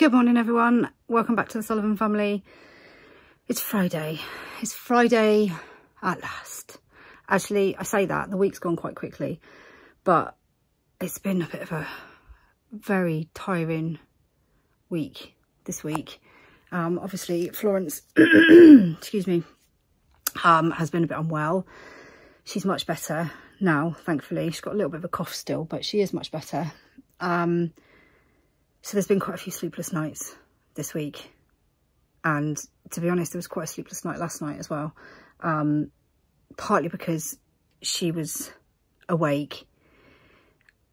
Good morning, everyone. Welcome back to the Sullivan family. It's Friday. It's Friday at last. Actually, I say that, the week's gone quite quickly, but it's been a bit of a very tiring week this week. Um, obviously, Florence, excuse me, um, has been a bit unwell. She's much better now, thankfully. She's got a little bit of a cough still, but she is much better. Um, so there's been quite a few sleepless nights this week. And to be honest, there was quite a sleepless night last night as well. Um, partly because she was awake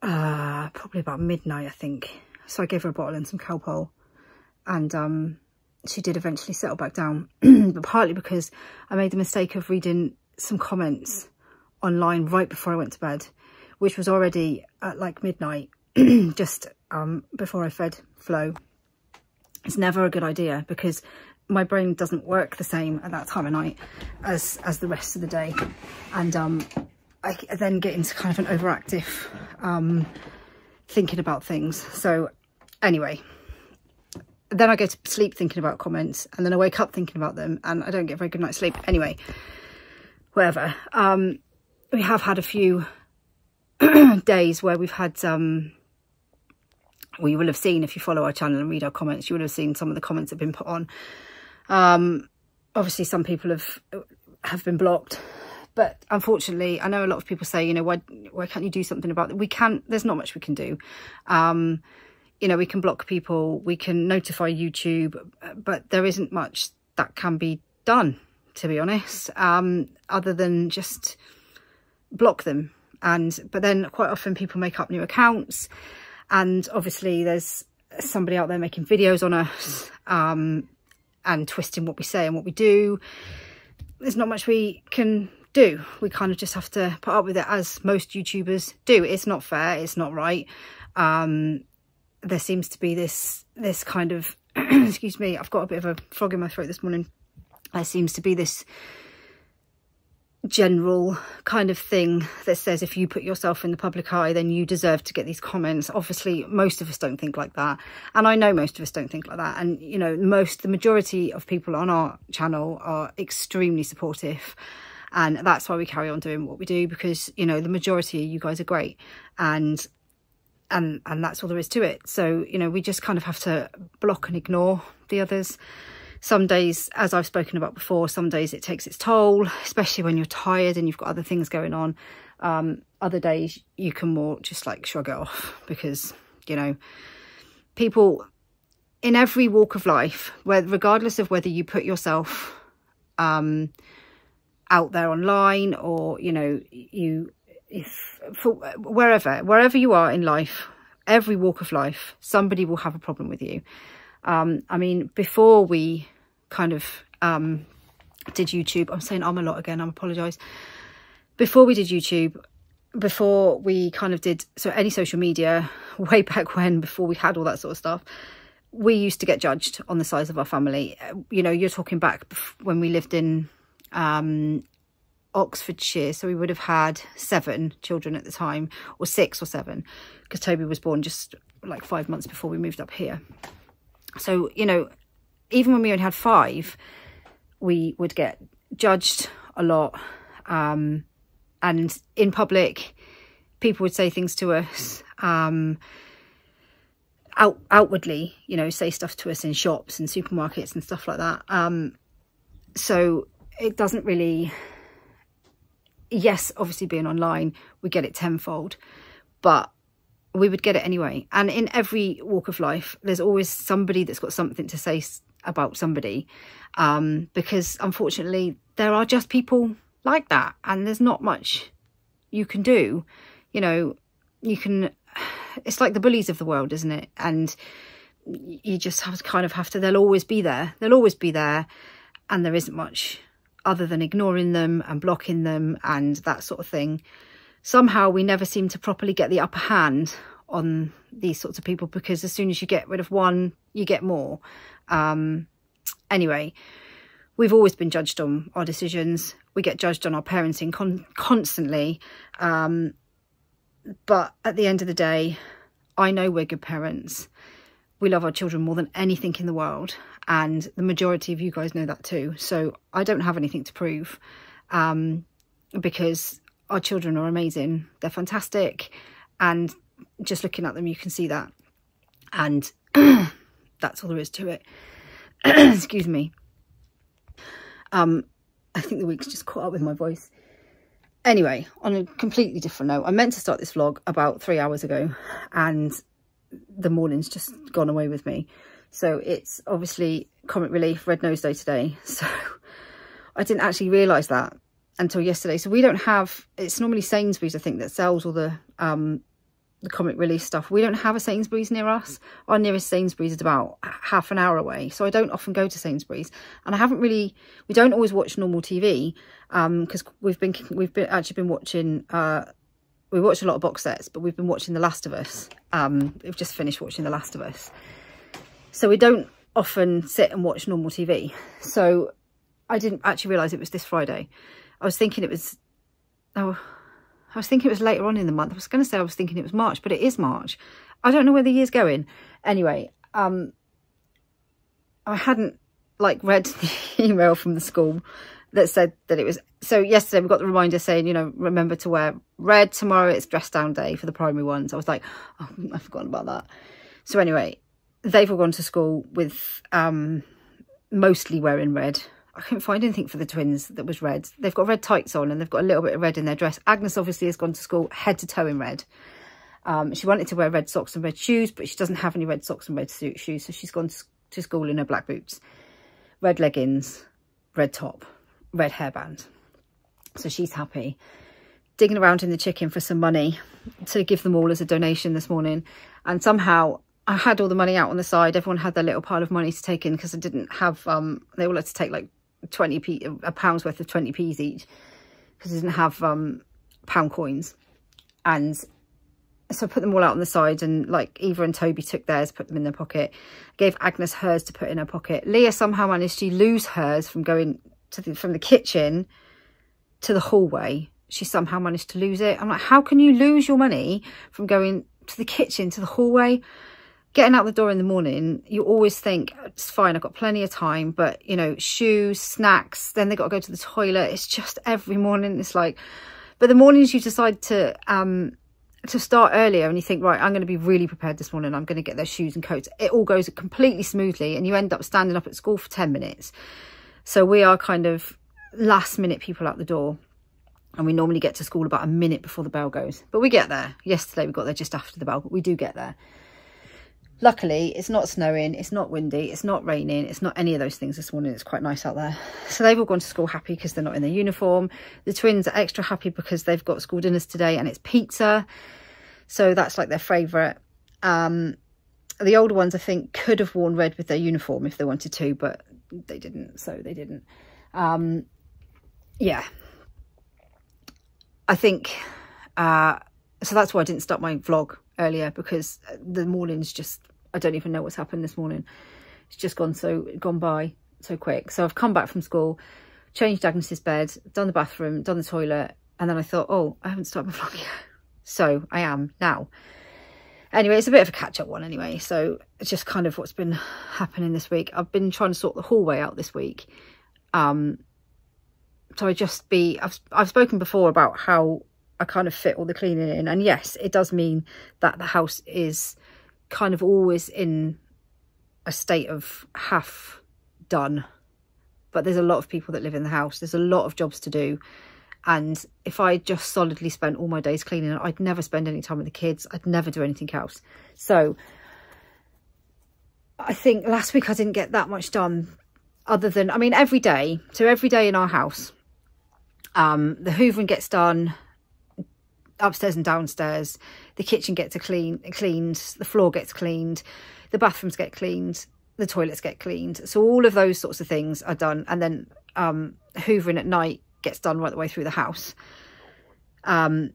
uh, probably about midnight, I think. So I gave her a bottle and some Calpol. And um, she did eventually settle back down. but partly because I made the mistake of reading some comments online right before I went to bed, which was already at like midnight, just um, before I fed Flo. It's never a good idea because my brain doesn't work the same at that time of night as, as the rest of the day. And um, I then get into kind of an overactive um, thinking about things. So anyway, then I go to sleep thinking about comments and then I wake up thinking about them and I don't get a very good night's sleep. Anyway, whatever. Um, we have had a few days where we've had um, well, you will have seen if you follow our channel and read our comments, you will have seen some of the comments that have been put on. Um, obviously, some people have have been blocked, but unfortunately, I know a lot of people say, you know, why why can't you do something about it? We can't. There's not much we can do. Um, you know, we can block people, we can notify YouTube, but there isn't much that can be done, to be honest, um, other than just block them. And but then quite often people make up new accounts and obviously there's somebody out there making videos on us um, and twisting what we say and what we do. There's not much we can do. We kind of just have to put up with it as most YouTubers do. It's not fair. It's not right. Um, there seems to be this this kind of, excuse me, I've got a bit of a frog in my throat this morning. There seems to be this general kind of thing that says if you put yourself in the public eye then you deserve to get these comments. Obviously most of us don't think like that. And i know most of us don't think like that. And you know most the majority of people on our channel are extremely supportive. And that's why we carry on doing what we do because you know the majority of you guys are great. And and and that's all there is to it. So you know we just kind of have to block and ignore the others some days, as I've spoken about before, some days it takes its toll, especially when you're tired and you've got other things going on. Um, other days you can more just like shrug it off because, you know, people in every walk of life, where regardless of whether you put yourself um, out there online or, you know, you, if for wherever, wherever you are in life, every walk of life, somebody will have a problem with you. Um, I mean, before we kind of um, did YouTube, I'm saying I'm a lot again, I apologise. Before we did YouTube, before we kind of did so any social media, way back when, before we had all that sort of stuff, we used to get judged on the size of our family. You know, you're talking back when we lived in um, Oxfordshire, so we would have had seven children at the time, or six or seven, because Toby was born just like five months before we moved up here. So, you know, even when we only had five, we would get judged a lot. Um, and in public, people would say things to us um, out, outwardly, you know, say stuff to us in shops and supermarkets and stuff like that. Um, so it doesn't really, yes, obviously being online, we get it tenfold, but we would get it anyway. And in every walk of life, there's always somebody that's got something to say about somebody. Um, because unfortunately, there are just people like that. And there's not much you can do. You know, you can, it's like the bullies of the world, isn't it? And you just have to kind of have to, they'll always be there. They'll always be there. And there isn't much other than ignoring them and blocking them and that sort of thing somehow we never seem to properly get the upper hand on these sorts of people because as soon as you get rid of one, you get more. Um, anyway, we've always been judged on our decisions. We get judged on our parenting con constantly. Um, but at the end of the day, I know we're good parents. we love our children more than anything in the world. And the majority of you guys know that too. So I don't have anything to prove um, because our children are amazing. They're fantastic. And just looking at them, you can see that. And that's all there is to it. Excuse me. Um, I think the week's just caught up with my voice. Anyway, on a completely different note, I meant to start this vlog about three hours ago and the morning's just gone away with me. So it's obviously Comic Relief Red Nose Day today. So I didn't actually realise that until yesterday. So we don't have, it's normally Sainsbury's, I think, that sells all the um, the comic relief stuff. We don't have a Sainsbury's near us. Our nearest Sainsbury's is about half an hour away. So I don't often go to Sainsbury's. And I haven't really, we don't always watch normal TV because um, we've been, we've been actually been watching, uh, we watch a lot of box sets, but we've been watching The Last of Us. Um, we've just finished watching The Last of Us. So we don't often sit and watch normal TV. So I didn't actually realise it was this Friday. I was thinking it was, oh, I was thinking it was later on in the month. I was going to say I was thinking it was March, but it is March. I don't know where the year's going. Anyway, um, I hadn't like read the email from the school that said that it was so yesterday we got the reminder saying you know remember to wear red tomorrow it's dress down day for the primary ones i was like oh, i've forgotten about that so anyway they've all gone to school with um mostly wearing red I couldn't find anything for the twins that was red. They've got red tights on and they've got a little bit of red in their dress. Agnes obviously has gone to school head to toe in red. Um, she wanted to wear red socks and red shoes, but she doesn't have any red socks and red suit shoes. So she's gone to school in her black boots, red leggings, red top, red hairband. So she's happy. Digging around in the chicken for some money to give them all as a donation this morning. And somehow I had all the money out on the side. Everyone had their little pile of money to take in because I didn't have, um, they all had to take like 20p, a pound's worth of 20p's each because I didn't have um, pound coins. And so I put them all out on the side and like Eva and Toby took theirs, put them in their pocket. gave Agnes hers to put in her pocket. Leah somehow managed to lose hers from going to the, from the kitchen to the hallway. She somehow managed to lose it. I'm like, how can you lose your money from going to the kitchen to the hallway? Getting out the door in the morning, you always think, it's fine, I've got plenty of time. But, you know, shoes, snacks, then they've got to go to the toilet. It's just every morning. It's like, but the mornings you decide to, um, to start earlier and you think, right, I'm going to be really prepared this morning. I'm going to get their shoes and coats. It all goes completely smoothly and you end up standing up at school for 10 minutes. So we are kind of last minute people out the door and we normally get to school about a minute before the bell goes. But we get there. Yesterday we got there just after the bell, but we do get there. Luckily, it's not snowing, it's not windy, it's not raining, it's not any of those things this morning. It's quite nice out there. So they've all gone to school happy because they're not in their uniform. The twins are extra happy because they've got school dinners today and it's pizza. So that's like their favourite. Um, the older ones, I think, could have worn red with their uniform if they wanted to, but they didn't, so they didn't. Um, yeah. I think, uh, so that's why I didn't start my vlog earlier because the morning's just, I don't even know what's happened this morning. It's just gone so, gone by so quick. So I've come back from school, changed Agnes's bed, done the bathroom, done the toilet. And then I thought, oh, I haven't started my vlog yet. So I am now. Anyway, it's a bit of a catch-up one anyway. So it's just kind of what's been happening this week. I've been trying to sort the hallway out this week. Um, so I just be, I've, I've spoken before about how I kind of fit all the cleaning in. And yes, it does mean that the house is kind of always in a state of half done. But there's a lot of people that live in the house. There's a lot of jobs to do. And if I just solidly spent all my days cleaning, I'd never spend any time with the kids. I'd never do anything else. So I think last week I didn't get that much done other than, I mean, every day. So every day in our house, um, the hoovering gets done, upstairs and downstairs. The kitchen gets a clean, cleaned, the floor gets cleaned, the bathrooms get cleaned, the toilets get cleaned. So all of those sorts of things are done. And then um, hoovering at night gets done right the way through the house. Um,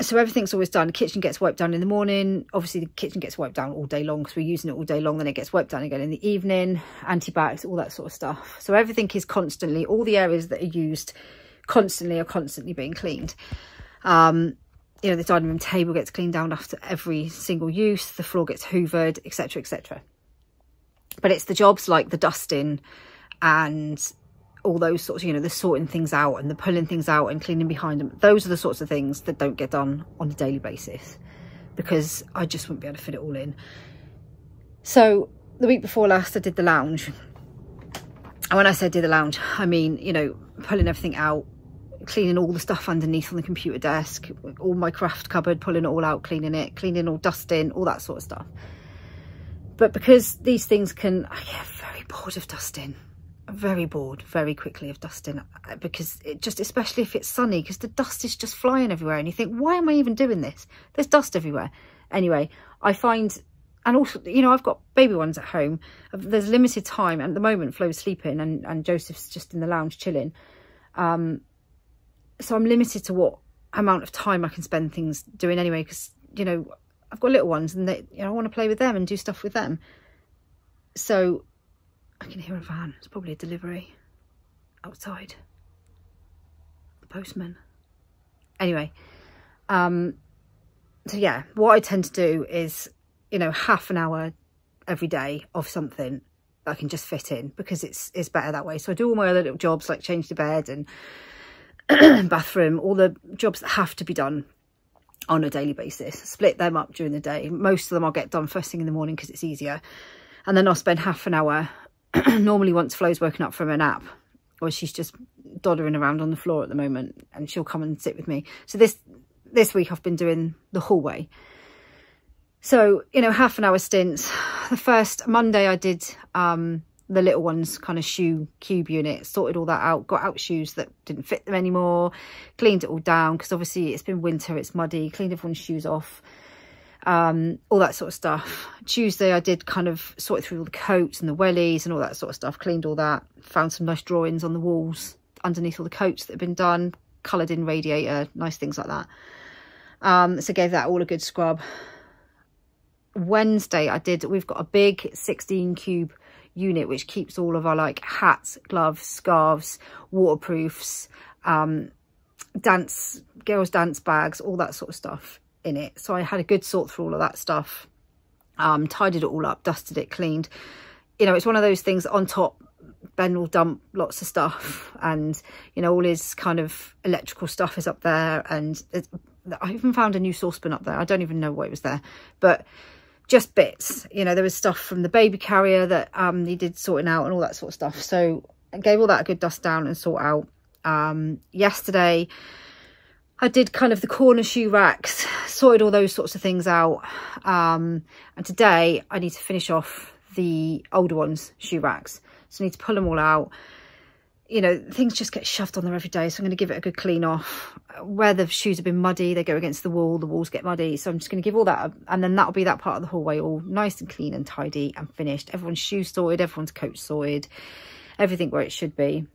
so everything's always done. The kitchen gets wiped down in the morning. Obviously, the kitchen gets wiped down all day long because we're using it all day long. Then it gets wiped down again in the evening. Anti-bacs, all that sort of stuff. So everything is constantly, all the areas that are used constantly are constantly being cleaned. Um, you know, the dining room table gets cleaned down after every single use, the floor gets hoovered, etc., etc. but it's the jobs like the dusting and all those sorts, you know, the sorting things out and the pulling things out and cleaning behind them. Those are the sorts of things that don't get done on a daily basis because I just wouldn't be able to fit it all in. So the week before last, I did the lounge. And when I said did the lounge, I mean, you know, pulling everything out, cleaning all the stuff underneath on the computer desk, all my craft cupboard, pulling it all out, cleaning it, cleaning all dusting, all that sort of stuff. But because these things can, I get very bored of dusting. Very bored very quickly of dusting uh, because it just especially if it's sunny because the dust is just flying everywhere and you think why am I even doing this? There's dust everywhere. Anyway I find and also you know I've got baby ones at home. There's limited time and at the moment Flo's sleeping and, and Joseph's just in the lounge chilling. Um so I'm limited to what amount of time I can spend things doing anyway because you know I've got little ones and they you know I want to play with them and do stuff with them so I can hear a van. It's probably a delivery outside. The postman. Anyway, um, so yeah, what I tend to do is, you know, half an hour every day of something that I can just fit in because it's it's better that way. So I do all my other little jobs like change the bed and bathroom, all the jobs that have to be done on a daily basis. Split them up during the day. Most of them I'll get done first thing in the morning because it's easier. And then I'll spend half an hour normally once Flo's woken up from a nap or she's just doddering around on the floor at the moment and she'll come and sit with me. So this this week I've been doing the hallway. So, you know, half an hour stints. The first Monday I did um, the little ones kind of shoe cube unit, sorted all that out, got out shoes that didn't fit them anymore, cleaned it all down because obviously it's been winter, it's muddy, cleaned everyone's shoes off, um, all that sort of stuff. Tuesday I did kind of sort through all the coats and the wellies and all that sort of stuff, cleaned all that, found some nice drawings on the walls underneath all the coats that had been done, coloured in radiator, nice things like that. Um, so gave that all a good scrub. Wednesday I did, we've got a big 16 cube unit which keeps all of our like hats, gloves, scarves, waterproofs, um, dance, girls dance bags, all that sort of stuff in it. So I had a good sort through all of that stuff, um, tidied it all up, dusted it, cleaned. You know, it's one of those things on top, Ben will dump lots of stuff and, you know, all his kind of electrical stuff is up there. And I even found a new saucepan up there. I don't even know why it was there, but just bits, you know, there was stuff from the baby carrier that um, needed sorting out and all that sort of stuff. So I gave all that a good dust down and sort out. Um, yesterday, I did kind of the corner shoe racks, sorted all those sorts of things out. Um, and today I need to finish off the older ones, shoe racks. So I need to pull them all out. You know, things just get shoved on there every day. So I'm going to give it a good clean off. Where the shoes have been muddy, they go against the wall, the walls get muddy. So I'm just going to give all that, and then that'll be that part of the hallway all nice and clean and tidy and finished. Everyone's shoes sorted, everyone's coat sorted, everything where it should be.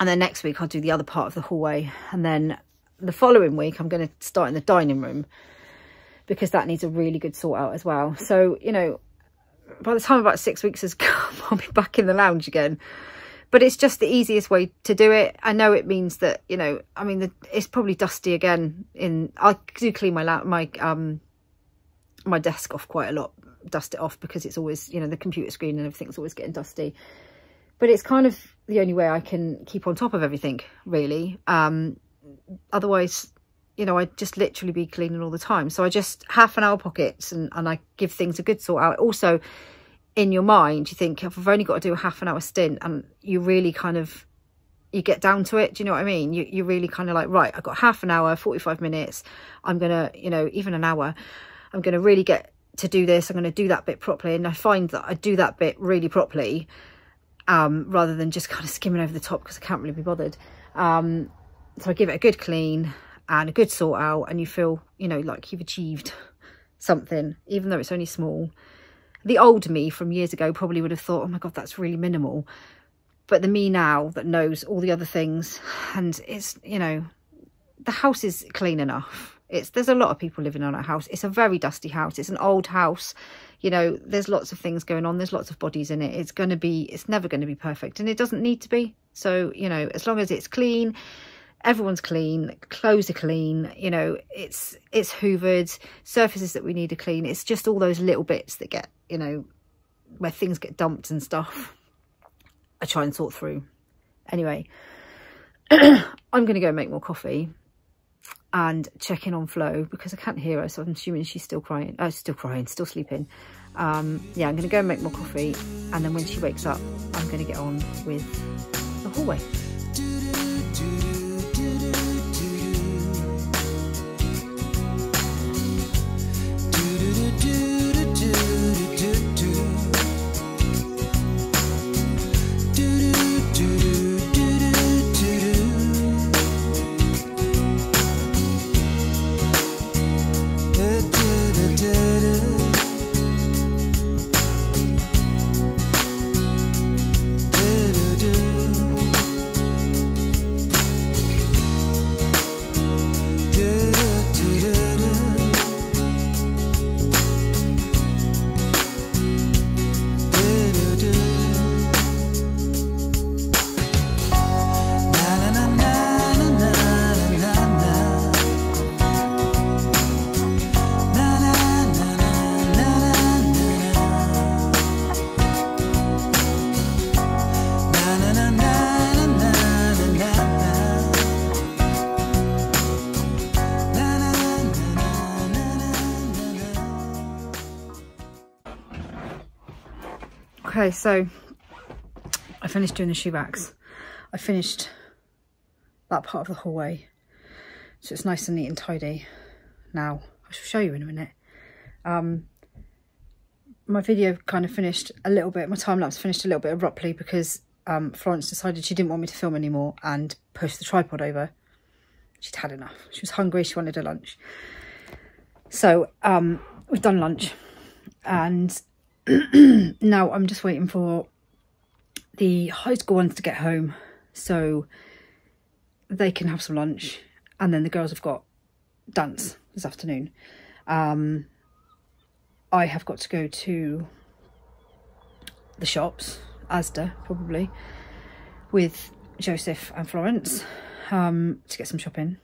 And then next week I'll do the other part of the hallway and then the following week I'm going to start in the dining room because that needs a really good sort out as well. So, you know, by the time about six weeks has come, I'll be back in the lounge again. But it's just the easiest way to do it. I know it means that, you know, I mean, the, it's probably dusty again in, I do clean my, lap my, um, my desk off quite a lot, dust it off because it's always, you know, the computer screen and everything's always getting dusty. But it's kind of the only way I can keep on top of everything, really. Um, otherwise you know I'd just literally be cleaning all the time so I just half an hour pockets and, and I give things a good sort out also in your mind you think if I've only got to do a half an hour stint and you really kind of you get down to it. Do you know what I mean? You, you really kind of like right I've got half an hour 45 minutes. I'm gonna you know even an hour. I'm gonna really get to do this. I'm gonna do that bit properly. And I find that I do that bit really properly um, rather than just kind of skimming over the top because I can't really be bothered. Um, so I give it a good clean and a good sort out and you feel, you know, like you've achieved something, even though it's only small. The old me from years ago probably would have thought, oh my God, that's really minimal. But the me now that knows all the other things and it's, you know, the house is clean enough. It's There's a lot of people living on a house. It's a very dusty house. It's an old house. You know, there's lots of things going on. There's lots of bodies in it. It's going to be, it's never going to be perfect and it doesn't need to be. So, you know, as long as it's clean, everyone's clean clothes are clean you know it's it's hoovered surfaces that we need to clean it's just all those little bits that get you know where things get dumped and stuff, I try and sort through. Anyway, I'm going to go make more coffee and check in on Flo because I can't hear her, so I'm assuming she's still crying. Oh, still crying, still sleeping. Um, yeah, I'm going to go and make more coffee, and then when she wakes up, I'm going to get on with the hallway. Okay, so I finished doing the shoe racks. I finished that part of the hallway. So it's nice and neat and tidy now. I shall show you in a minute. Um, my video kind of finished a little bit, my time lapse finished a little bit abruptly because um, Florence decided she didn't want me to film anymore and pushed the tripod over. She'd had enough. She was hungry, she wanted a lunch. So um, we've done lunch and now I'm just waiting for the high school ones to get home so they can have some lunch and then the girls have got dance this afternoon. Um, I have got to go to the shops, Asda probably, with Joseph and Florence um, to get some shopping,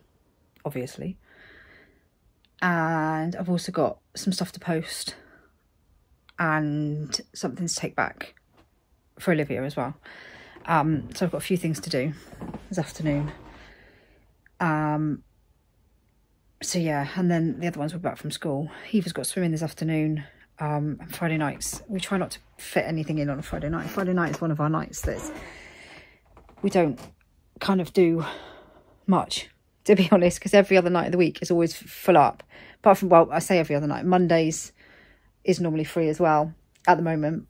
obviously. And I've also got some stuff to post and something to take back for Olivia as well. Um, so I've got a few things to do this afternoon. Um, so yeah, and then the other ones were back from school. Eva's got swimming this afternoon. Um, and Friday nights, we try not to fit anything in on a Friday night. Friday night is one of our nights that we don't kind of do much, to be honest, because every other night of the week is always full up. Apart from, well, I say every other night. Mondays is normally free as well at the moment.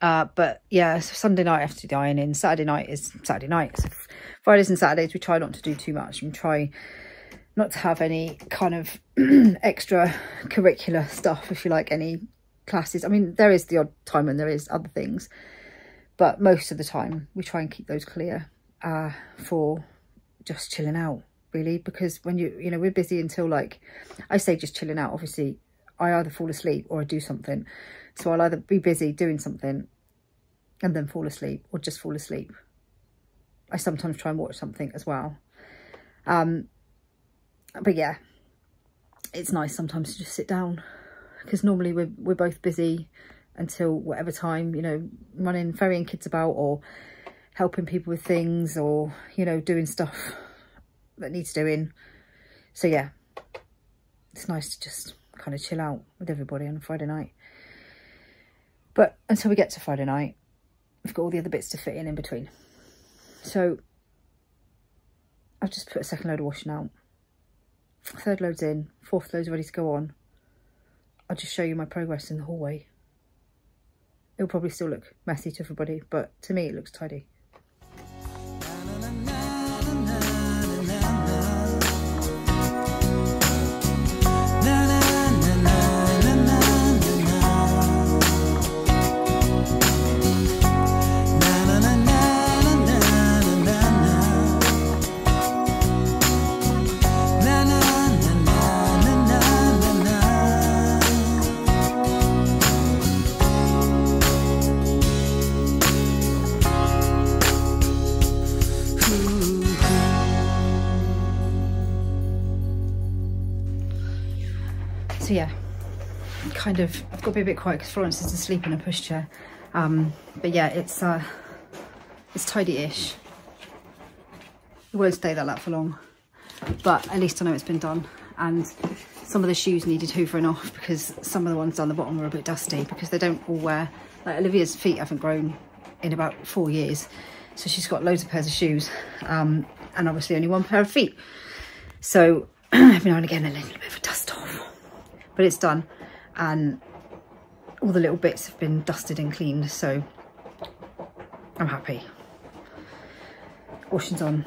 Uh, but yeah, so Sunday night I have to do the ironing. Saturday night is Saturday night. So Fridays and Saturdays we try not to do too much and try not to have any kind of extra curricular stuff, if you like, any classes. I mean, there is the odd time when there is other things, but most of the time we try and keep those clear uh, for just chilling out, really, because when you, you know, we're busy until like, I say just chilling out, obviously I either fall asleep or I do something. So I'll either be busy doing something and then fall asleep or just fall asleep. I sometimes try and watch something as well. Um, but yeah, it's nice sometimes to just sit down because normally we're, we're both busy until whatever time, you know, running, ferrying kids about or helping people with things or, you know, doing stuff that needs doing. So yeah, it's nice to just kind of chill out with everybody on Friday night. But until we get to Friday night, we've got all the other bits to fit in in between. So I've just put a second load of washing out. Third load's in, fourth load's ready to go on. I'll just show you my progress in the hallway. It'll probably still look messy to everybody, but to me it looks tidy. so yeah, kind of, I've got to be a bit quiet because Florence is asleep in a pushchair. Um, but yeah, it's, uh, it's tidy-ish. It won't stay like that for long, but at least I know it's been done. And some of the shoes needed hoovering off because some of the ones down the bottom were a bit dusty because they don't all wear, like Olivia's feet haven't grown in about four years. So she's got loads of pairs of shoes um, and obviously only one pair of feet. So every now and again, a little bit of a dust off but it's done. And all the little bits have been dusted and cleaned. So I'm happy. Washing's on.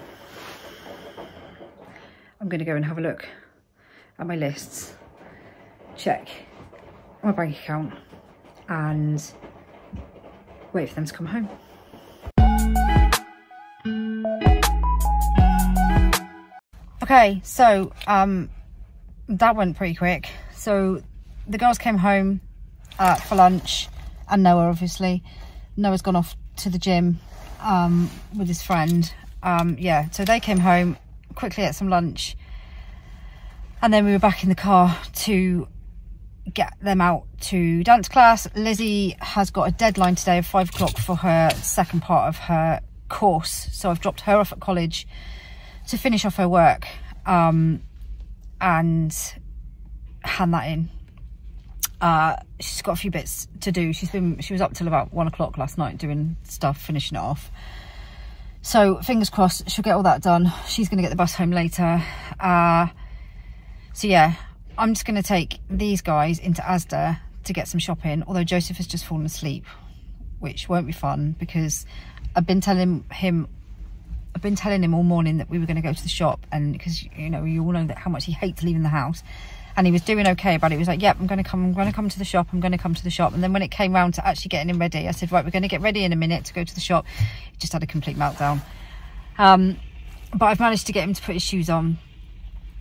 I'm going to go and have a look at my lists, check my bank account and wait for them to come home. Okay, so um, that went pretty quick. So the girls came home uh, for lunch and Noah obviously. Noah's gone off to the gym um, with his friend. Um, yeah, so they came home, quickly ate some lunch and then we were back in the car to get them out to dance class. Lizzie has got a deadline today of five o'clock for her second part of her course. So I've dropped her off at college to finish off her work um, and hand that in. Uh, she's got a few bits to do. She's been, she was up till about one o'clock last night doing stuff, finishing it off. So fingers crossed, she'll get all that done. She's going to get the bus home later. Uh, so yeah, I'm just going to take these guys into Asda to get some shopping. Although Joseph has just fallen asleep, which won't be fun because I've been telling him I've been telling him all morning that we were going to go to the shop and because you know you all know that how much he hates leaving the house and he was doing okay about it he was like yep i'm going to come i'm going to come to the shop i'm going to come to the shop. And then when it came round to actually getting him ready i said right we're going to get ready in a minute to go to the shop. He just had a complete meltdown. Um, but i've managed to get him to put his shoes on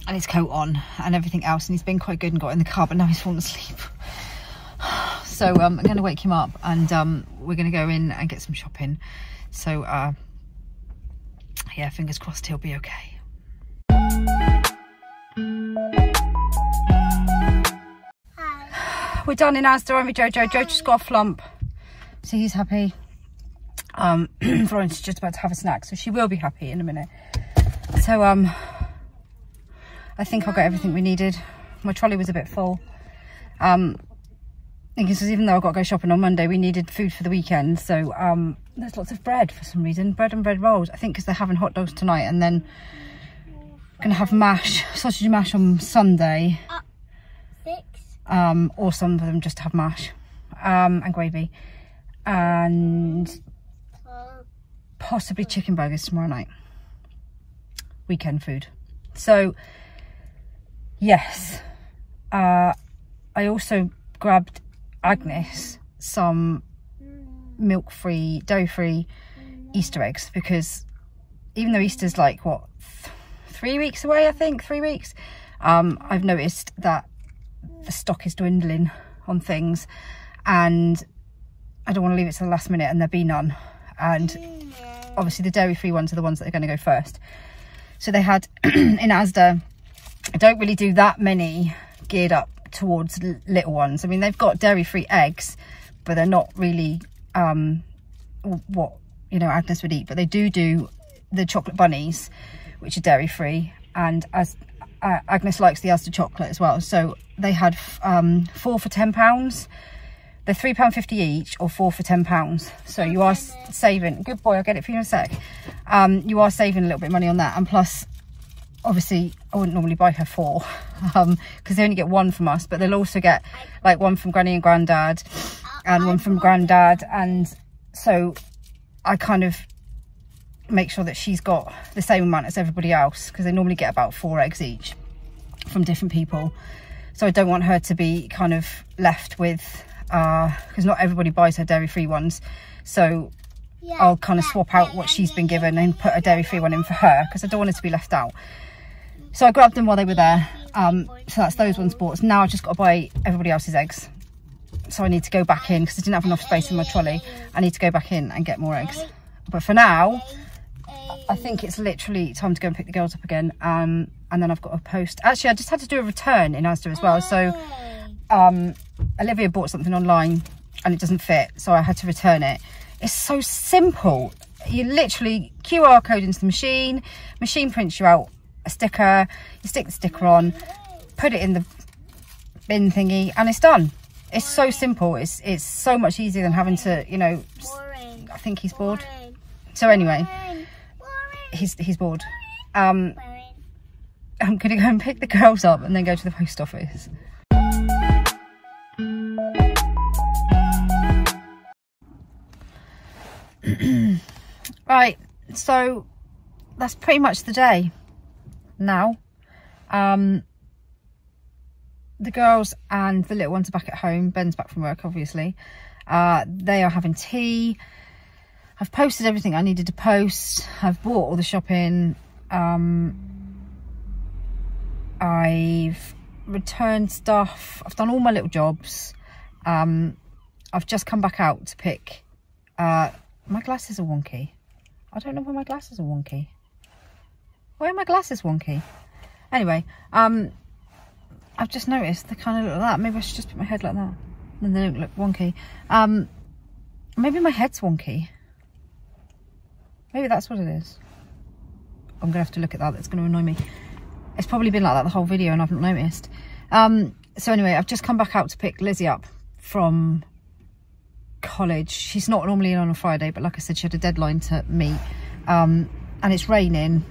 and his coat on and everything else and he's been quite good and got in the car but now he's fallen asleep. So um, i'm going to wake him up and um, we're going to go in and get some shopping. So uh, yeah fingers crossed he'll be okay we're done in Asda aren't we Jojo? Jojo just got a flump so he's happy um Florence is just about to have a snack so she will be happy in a minute so um I think I got everything we needed. My trolley was a bit full. Um, because even though I got to go shopping on Monday, we needed food for the weekend. So um, there's lots of bread for some reason. Bread and bread rolls. I think because they're having hot dogs tonight and then going to have mash, sausage mash on Sunday. Um, or some of them just have mash um, and gravy. And possibly chicken burgers tomorrow night. Weekend food. So yes uh, I also grabbed Agnes some milk-free dairy-free Easter eggs because even though Easter's like what th three weeks away I think three weeks um, I've noticed that the stock is dwindling on things and I don't want to leave it to the last minute and there be none and obviously the dairy free ones are the ones that are going to go first so they had in Asda I don't really do that many geared up towards little ones. I mean, they've got dairy-free eggs, but they're not really um, what, you know, Agnes would eat. But they do do the chocolate bunnies, which are dairy-free. And as uh, Agnes likes the Asda chocolate as well. So they had um, four for £10. They're £3.50 each or four for £10. So you are saving, good boy, I'll get it for you in a sec. Um, you are saving a little bit of money on that. And plus obviously I wouldn't normally buy her four um because they only get one from us but they'll also get like one from granny and granddad and one from granddad and so I kind of make sure that she's got the same amount as everybody else because they normally get about four eggs each from different people so I don't want her to be kind of left with uh because not everybody buys her dairy free ones so I'll kind of swap out what she's been given and put a dairy free one in for her because I don't want her to be left out so I grabbed them while they were there. Um, so that's those ones bought. So now I've just got to buy everybody else's eggs. So I need to go back in because I didn't have enough space in my trolley. I need to go back in and get more eggs. But for now, I think it's literally time to go and pick the girls up again. Um, and then I've got a post. Actually, I just had to do a return in Asda as well. So um, Olivia bought something online and it doesn't fit, so I had to return it. It's so simple. You literally QR code into the machine, machine prints you out a sticker, you stick the sticker on, put it in the bin thingy, and it's done. It's so simple. It's it's so much easier than having to, you know, I think he's bored. So anyway, he's he's bored. Um, I'm gonna go and pick the girls up and then go to the post office. right, so that's pretty much the day now. Um, the girls and the little ones are back at home. Ben's back from work, obviously. Uh, they are having tea. I've posted everything I needed to post. I've bought all the shopping. Um, I've returned stuff. I've done all my little jobs. Um, I've just come back out to pick. Uh, my glasses are wonky. I don't know why my glasses are wonky. Why are my glasses wonky? Anyway, um, I've just noticed they kind of look like that. Maybe I should just put my head like that. Then they don't look wonky. Um, maybe my head's wonky. Maybe that's what it is. I'm going to have to look at that. That's going to annoy me. It's probably been like that the whole video and I've not noticed. Um, so anyway, I've just come back out to pick Lizzie up from college. She's not normally in on a Friday, but like I said, she had a deadline to meet. Um, and it's raining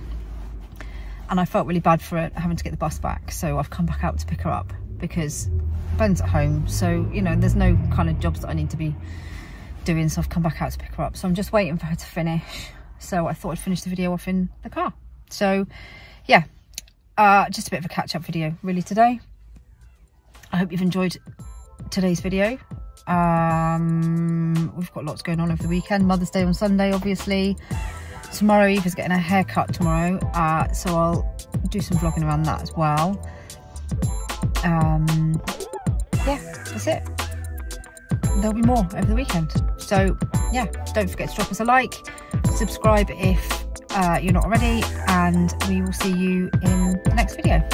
and I felt really bad for it having to get the bus back so I've come back out to pick her up because Ben's at home so you know there's no kind of jobs that I need to be doing so I've come back out to pick her up so I'm just waiting for her to finish so I thought I'd finish the video off in the car. So yeah uh, just a bit of a catch-up video really today. I hope you've enjoyed today's video. Um, we've got lots going on over the weekend. Mother's Day on Sunday obviously. Tomorrow Eve is getting a haircut tomorrow uh, so I'll do some vlogging around that as well. Um, yeah that's it. There'll be more over the weekend. So yeah don't forget to drop us a like subscribe if uh, you're not already and we will see you in the next video